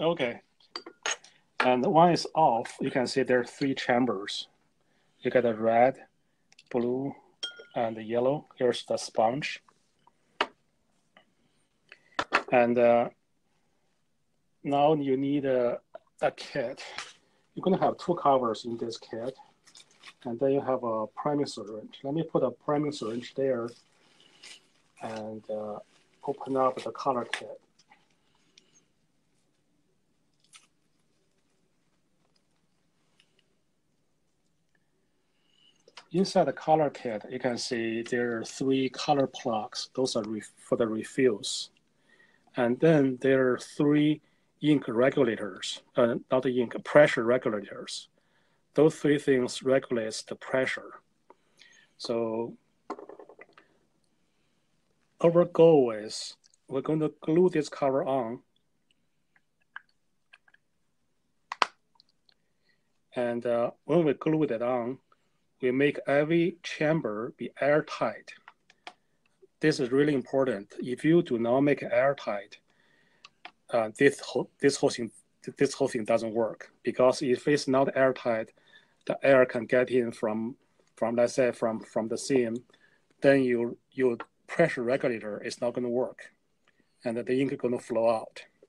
Okay. And one is off. You can see there are three chambers. You got the red, blue, and the yellow. Here's the sponge. And uh, now you need a, a kit. You're going to have two covers in this kit. And then you have a priming syringe. Let me put a priming syringe there and uh, open up the color kit. Inside the color kit, you can see there are three color plugs. Those are for the refills. And then there are three ink regulators, uh, not ink, pressure regulators. Those three things regulates the pressure. So our goal is we're going to glue this cover on. And uh, when we glue it on, we make every chamber be airtight. This is really important. If you do not make airtight, uh, this whole this whole thing this whole thing doesn't work because if it's not airtight, the air can get in from from let's say from from the seam, then you your pressure regulator is not going to work, and the ink is going to flow out.